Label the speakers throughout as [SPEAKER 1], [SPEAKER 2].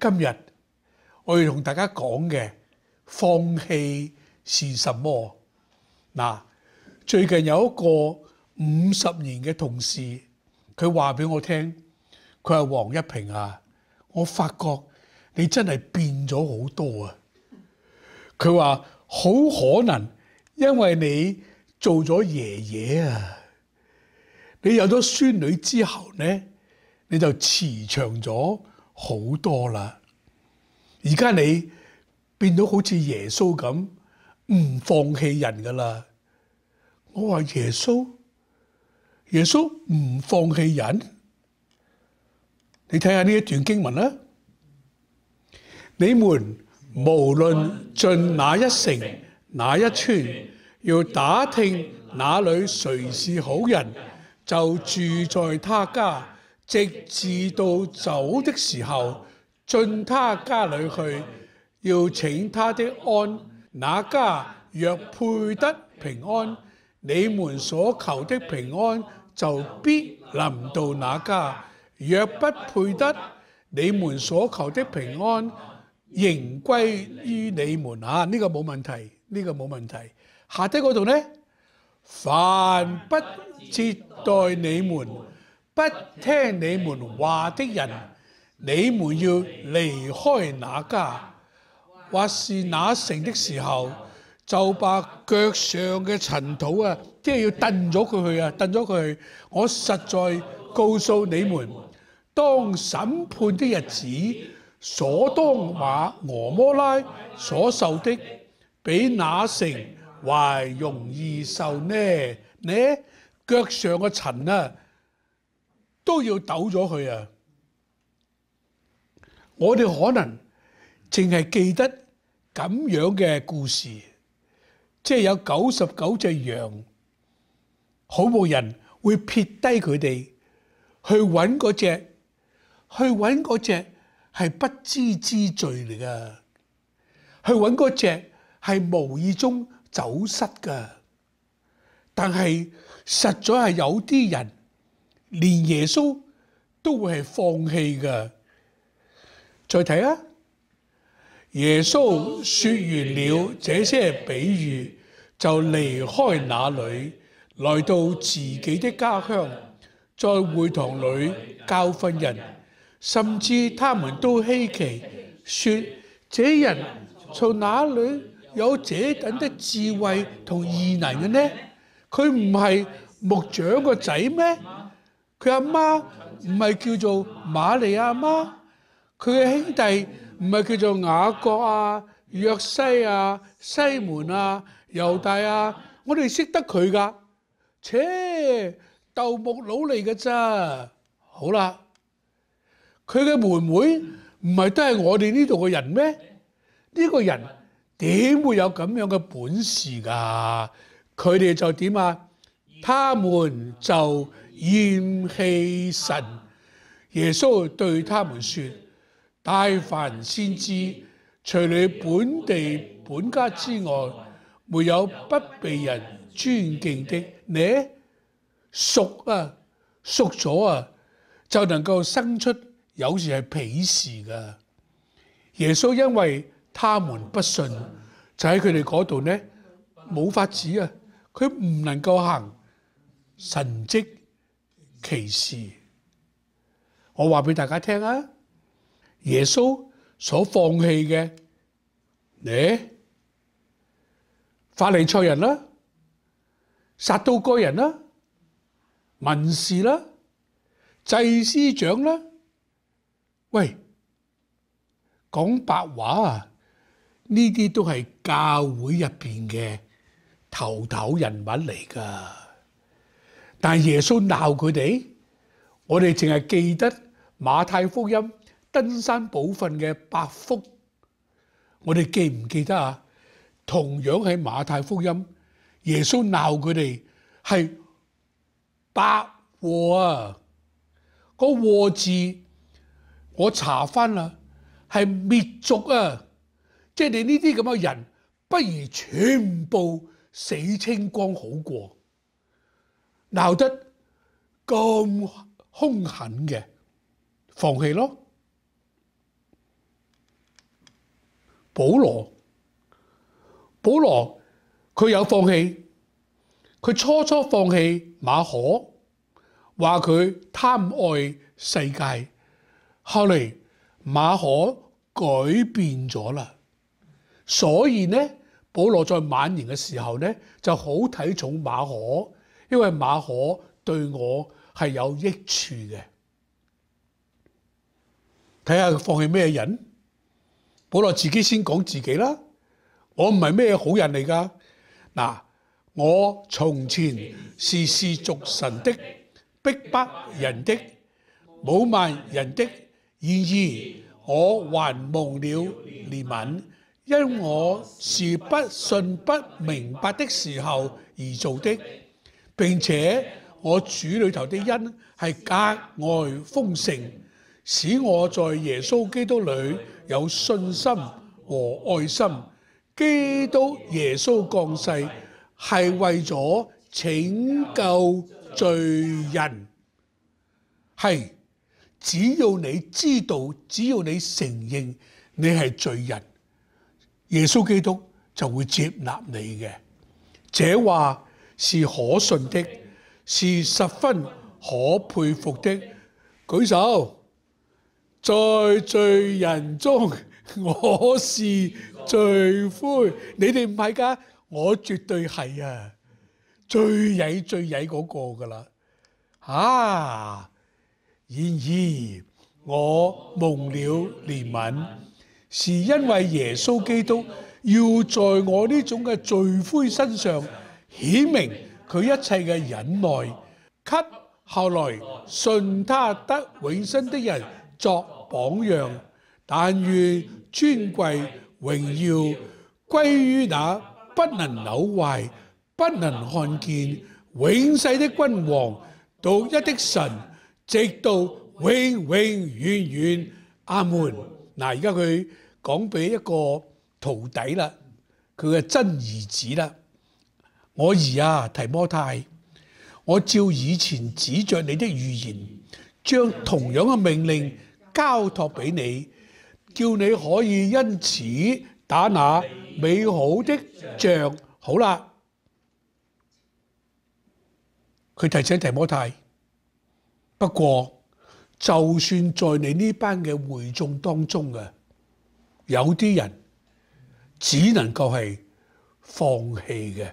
[SPEAKER 1] 今日我要同大家講嘅放棄是什麼？嗱，最近有一個五十年嘅同事，佢話俾我聽，佢話黃一平啊，我發覺你真係變咗好多啊！佢話好可能因為你做咗爺爺啊，你有咗孫女之後呢，你就慈祥咗好多啦。而家你變到好似耶穌咁，唔放棄人噶啦。我話耶穌，耶穌唔放棄人。你睇下呢一段經文啦，你們無論進哪一城哪一村，要打聽哪裏誰是好人，就住在他家，直至到走的時候，進他家裏去，要請他的安。那家若配得平安，你們所求的平安就必臨到那家。若不配得，你們所求的平安仍歸於你們啊！呢、個冇問題，呢、個冇問題。下低嗰度呢，凡不接待你們、不聽你們話的人，你們要離開那家，或是那城的時候，就把腳上嘅塵土啊，即係要蹬咗佢去啊，蹬咗佢去。我實在告訴你們，當審判的日子，所當瑪俄摩拉所受的，比那城還容易受呢？你腳上嘅塵啊，都要抖咗佢啊！我哋可能淨係記得咁樣嘅故事，即係有九十九隻羊，好冇人會撇低佢哋去揾嗰隻，去揾嗰隻係不知之罪嚟噶，去揾嗰隻係無意中走失噶。但係實在係有啲人連耶穌都會係放棄噶。再睇啊！耶穌說完了這些比喻，就離開那裏，來到自己的家鄉，在會堂裏教訓人，甚至他們都稀奇，說：這人從哪裏有這等的智慧同異能嘅呢？佢唔係木長個仔咩？佢阿媽唔係叫做瑪利亞嗎？佢嘅兄弟唔係叫做雅各啊、約西啊、西門啊、猶大啊，我哋識得佢噶，切鬥木佬嚟嘅咋？好啦，佢嘅妹妹唔係都係我哋呢度嘅人咩？呢個人點會有咁樣嘅本事噶？佢哋就點啊？他們就厭棄神。耶穌對他們說。大凡先知，除你本地本家之外，沒有不被人尊敬的。你熟啊，熟咗啊，就能夠生出有時係鄙視噶。耶穌因為他們不信，就喺佢哋嗰度呢，冇法子啊，佢唔能夠行神蹟奇事。我話俾大家聽啊！耶穌所放棄嘅，你法利賽人啦、撒都該人啦、文士啦、祭司長啦，喂，講白話啊，呢啲都係教會入邊嘅頭頭人物嚟噶。但係耶穌鬧佢哋，我哋淨係記得馬太福音。登山寶訓嘅百福，我哋記唔記得啊？同樣喺馬太福音，耶穌鬧佢哋係百禍啊！個禍字我查翻啦，係滅族啊！即係你呢啲咁嘅人，不如全部死清光好過。鬧得咁凶狠嘅，放棄咯！保羅，保羅佢有放棄，佢初初放棄馬可，話佢貪愛世界，後嚟馬可改變咗啦，所以呢，保羅在晚年嘅時候呢就好睇重馬可，因為馬可對我係有益處嘅。睇下佢放棄咩人？保羅自己先講自己啦，我唔係咩好人嚟噶。嗱，我從前是褻瀆神的、逼迫人的、侮慢人的，然而我還忘了憐憫，因我是不信不明白的時候而做的，並且我主裏頭的恩係格外豐盛。使我在耶穌基督裏有信心和愛心。基督耶穌降世係為咗拯救罪人，係只要你知道，只要你承認你係罪人，耶穌基督就會接納你嘅。這話是可信的，是十分可佩服的。舉手。在罪人中，我是罪魁。你哋唔係噶，我絕對係啊，最曳最曳嗰個噶啦。啊！然而我蒙了怜悯，是因為耶穌基督要在我呢種嘅罪魁身上顯明佢一切嘅忍耐，給後來信他得永生的人。作榜樣，但願尊貴榮耀歸於那不能朽壞、不能看見、永世的君王、獨一的神，直到永永遠遠。阿門。嗱，而家佢講俾一個徒弟啦，佢嘅真兒子啦。我兒啊，提摩太，我照以前指着你的預言，將同樣嘅命令。交託俾你，叫你可以因此打那美好的仗。好啦，佢提醒提摩太。不過，就算在你呢班嘅會眾當中嘅，有啲人只能夠係放棄嘅。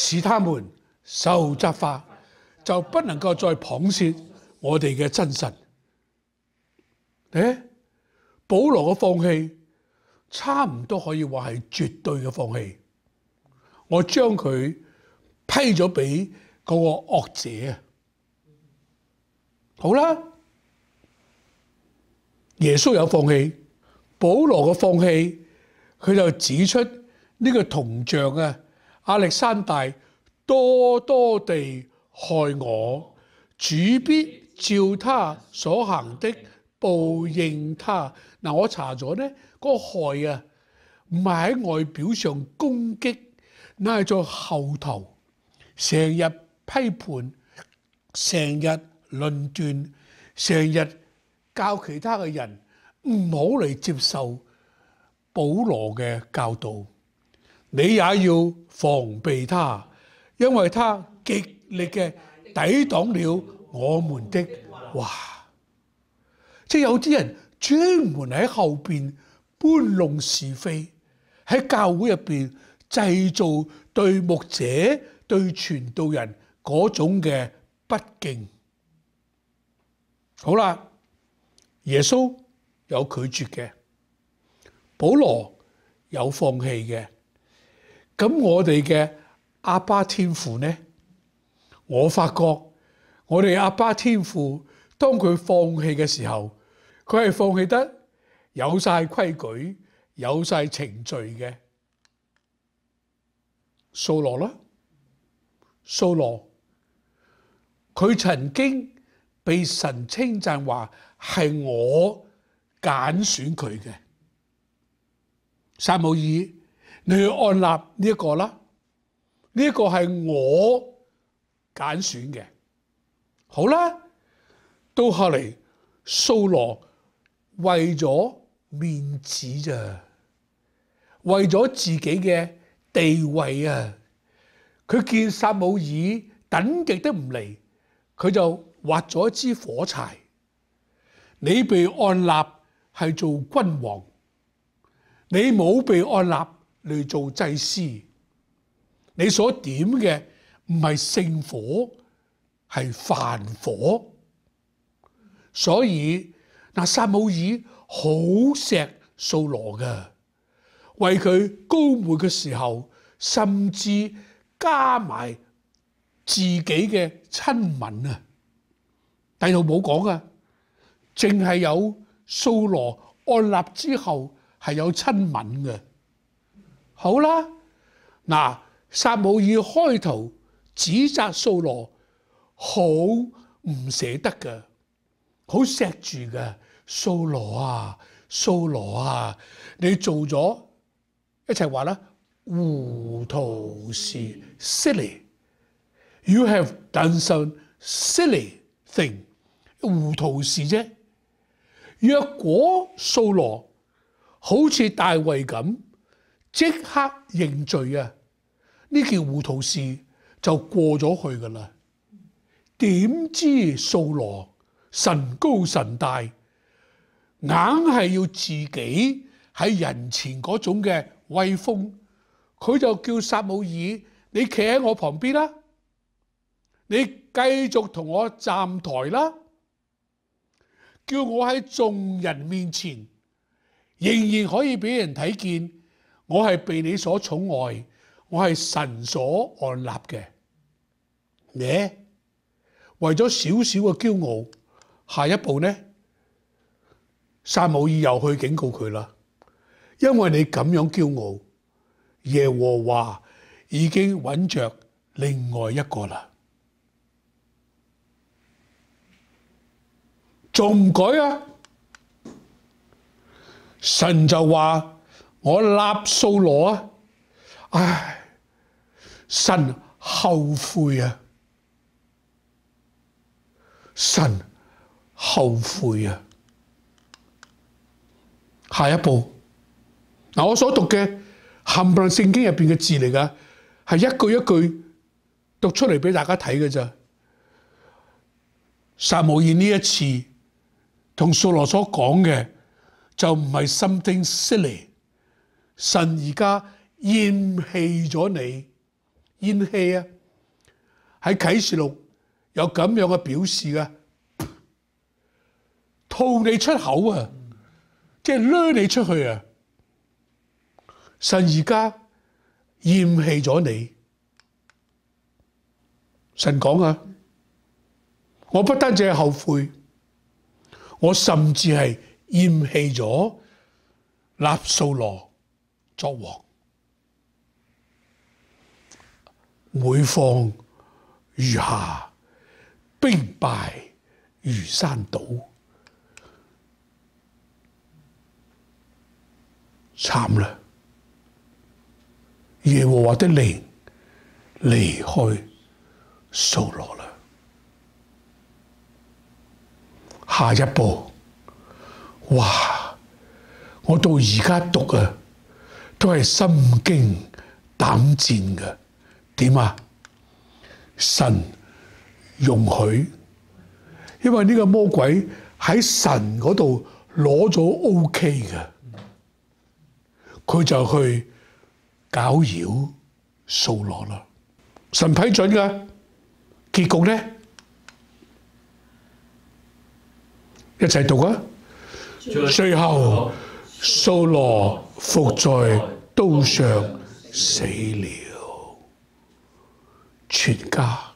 [SPEAKER 1] 使他們受责罚，就不能夠再謗説我哋嘅真神。诶，保羅嘅放棄差唔多可以話係絕對嘅放棄。我將佢批咗俾嗰個惡者啊！好啦，耶穌有放棄，保羅嘅放棄，佢就指出呢個銅像啊，亞歷山大多多地害我，主必照他所行的。報應他嗱，我查咗咧，嗰個害啊，唔係喺外表上攻擊，乃係在後頭，成日批判，成日論斷，成日教其他嘅人唔好嚟接受保羅嘅教導，你也要防備他，因為他極力嘅抵擋了我們的話。即係有啲人專門喺後邊搬弄是非，喺教會入邊製造對牧者、對傳道人嗰種嘅不敬。好啦，耶穌有拒絕嘅，保羅有放棄嘅。咁我哋嘅阿爸天父呢？我發覺我哋阿爸天父當佢放棄嘅時候。佢係放棄得有晒規矩、有晒程序嘅掃羅啦。掃羅佢曾經被神稱讚話係我揀選佢嘅。撒母耳，你去按立呢一個啦，呢一個係我揀選嘅。好啦，到後嚟掃羅為咗面子咋，為咗自己嘅地位啊，佢見撒母耳等極都唔嚟，佢就畫咗一支火柴。你被按立係做君王。你冇被按立嚟做祭司，你所點嘅唔係聖火，係凡火。所以嗱，撒母耳好錫掃羅嘅，為佢膏抹嘅時候，甚至加埋自己嘅親吻啊！第度冇講啊，淨係有掃羅按立之後。係有親吻嘅，好啦，嗱，撒母耳開頭指責掃羅好唔捨得噶，好錫住嘅，掃羅啊，掃羅啊，你做咗一齊話啦，糊塗事，silly，you have done some silly thing，糊塗事啫。若果掃羅，好似大卫咁，即刻認罪啊！呢件糊涂事就過咗去噶啦。點知掃羅神高神大，硬係要自己喺人前嗰種嘅威風，佢就叫撒母耳，你企喺我旁邊啦，你繼續同我站台啦，叫我喺眾人面前。仍然可以俾人睇見，我係被你所寵愛，我係神所按立嘅。你為咗少少嘅驕傲，下一步呢？撒母耳又去警告佢啦，因為你咁樣驕傲，耶和華已經揾着另外一個啦，仲唔改啊？神就話：我立掃羅啊！唉，神后悔啊！神后悔啊！下一步嗱，我所读嘅冚唪唥聖經入边嘅字嚟噶，系一句一句读出嚟俾大家睇嘅咋。撒母耳呢一次同掃羅所讲嘅。就唔系 something silly，神而家厭棄咗你，厭棄啊！喺啟示錄有咁樣嘅表示嘅，吐你出口啊，即係掠你出去啊！神而家厭棄咗你，神講啊，我不單止係後悔，我甚至係。厭棄咗立掃羅作王，每況愈下，兵败如山倒，惨啦！耶和華的靈離開掃羅啦，下一步。哇！我到而家讀啊，都係心驚膽戰嘅。點啊？神容許，因為呢個魔鬼喺神嗰度攞咗 OK 嘅，佢就去攪擾掃羅啦。神批准嘅結局咧，一齊讀啊！最後，掃羅伏在刀上死了，全家。